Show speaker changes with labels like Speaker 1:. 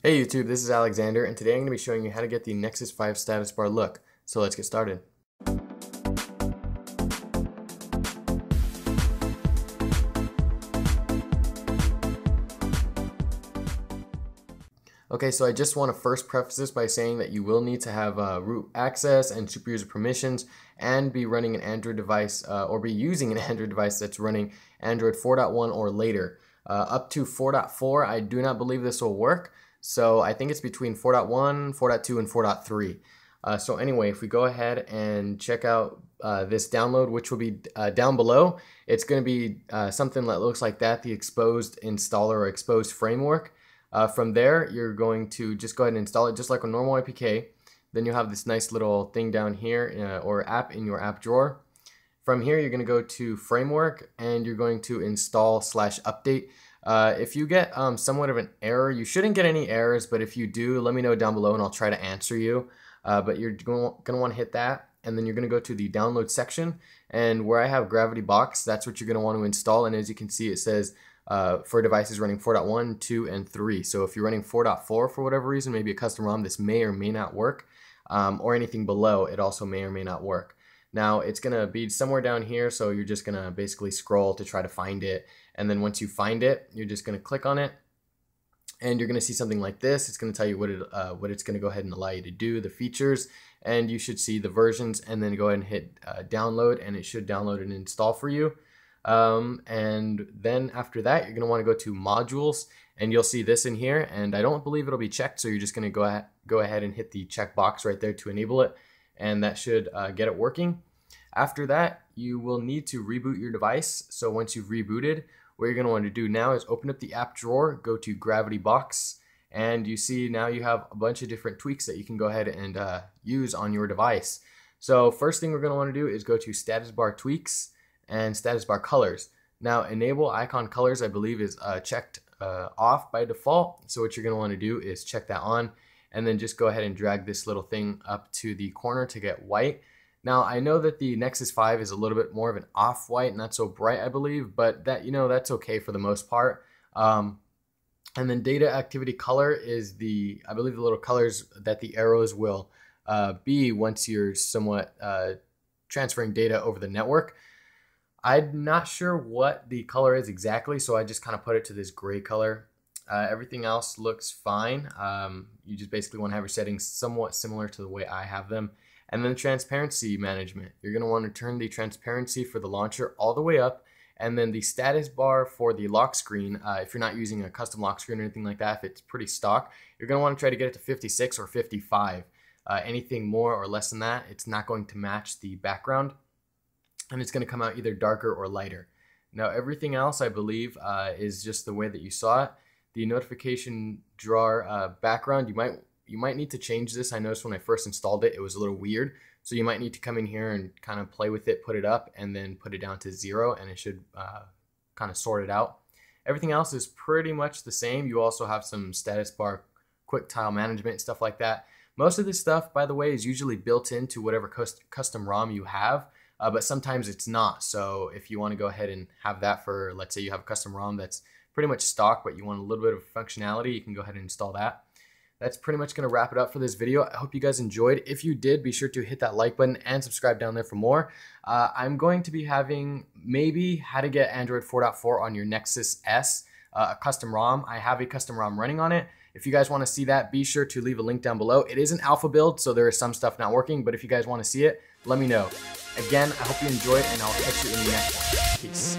Speaker 1: Hey YouTube, this is Alexander, and today I'm going to be showing you how to get the Nexus 5 status bar look. So let's get started. Okay, so I just want to first preface this by saying that you will need to have uh, root access and super user permissions and be running an Android device uh, or be using an Android device that's running Android 4.1 or later. Uh, up to 4.4, I do not believe this will work. So I think it's between 4.1, 4.2, and 4.3. Uh, so anyway, if we go ahead and check out uh, this download, which will be uh, down below, it's going to be uh, something that looks like that, the Xposed installer or Xposed framework. Uh, from there, you're going to just go ahead and install it just like a normal APK. Then you'll have this nice little thing down here uh, or app in your app drawer. From here, you're going to go to framework and you're going to install slash update. Uh, if you get um, somewhat of an error, you shouldn't get any errors, but if you do, let me know down below and I'll try to answer you. Uh, but you're going to want to hit that and then you're going to go to the download section and where I have Gravity Box, that's what you're going to want to install. And as you can see, it says uh, for devices running 4.1, 2, and 3. So if you're running 4.4 for whatever reason, maybe a custom ROM, this may or may not work. Um, or anything below, it also may or may not work. Now it's gonna be somewhere down here, so you're just gonna basically scroll to try to find it. And then once you find it, you're just gonna click on it and you're gonna see something like this. It's gonna tell you what, it, uh, what it's gonna go ahead and allow you to do, the features, and you should see the versions and then go ahead and hit uh, download and it should download and install for you. Um, and then after that, you're going to want to go to modules and you'll see this in here. And I don't believe it'll be checked. So you're just going to go go ahead and hit the check box right there to enable it. And that should uh, get it working. After that, you will need to reboot your device. So once you've rebooted, what you're going to want to do now is open up the app drawer, go to Gravity Box, and you see now you have a bunch of different tweaks that you can go ahead and uh, use on your device. So first thing we're going to want to do is go to status bar tweaks and status bar colors. Now enable icon colors I believe is uh, checked uh, off by default. So what you're going to want to do is check that on and then just go ahead and drag this little thing up to the corner to get white. Now I know that the Nexus 5 is a little bit more of an off-white, not so bright I believe, but that you know that's okay for the most part. Um, and then data activity color is the, I believe the little colors that the arrows will uh, be once you're somewhat uh, transferring data over the network. I'm not sure what the color is exactly, so I just kind of put it to this gray color. Uh, everything else looks fine. Um, you just basically want to have your settings somewhat similar to the way I have them. And then transparency management. You're going to want to turn the transparency for the launcher all the way up. And then the status bar for the lock screen, uh, if you're not using a custom lock screen or anything like that, if it's pretty stock, you're going to want to try to get it to 56 or 55. Uh, anything more or less than that, it's not going to match the background and it's going to come out either darker or lighter. Now everything else I believe uh, is just the way that you saw it. The notification drawer uh, background, you might you might need to change this. I noticed when I first installed it, it was a little weird. So you might need to come in here and kind of play with it, put it up, and then put it down to zero, and it should uh, kind of sort it out. Everything else is pretty much the same. You also have some status bar, quick tile management, stuff like that. Most of this stuff, by the way, is usually built into whatever custom ROM you have uh, but sometimes it's not. So if you want to go ahead and have that for, let's say you have a custom ROM that's pretty much stock, but you want a little bit of functionality, you can go ahead and install that. That's pretty much going to wrap it up for this video. I hope you guys enjoyed. If you did, be sure to hit that like button and subscribe down there for more. Uh, I'm going to be having maybe how to get Android 4.4 on your Nexus S, uh, a custom ROM. I have a custom ROM running on it. If you guys want to see that, be sure to leave a link down below. It is an alpha build, so there is some stuff not working, but if you guys want to see it, let me know. Again, I hope you enjoyed, and I'll catch you in the next one. Peace.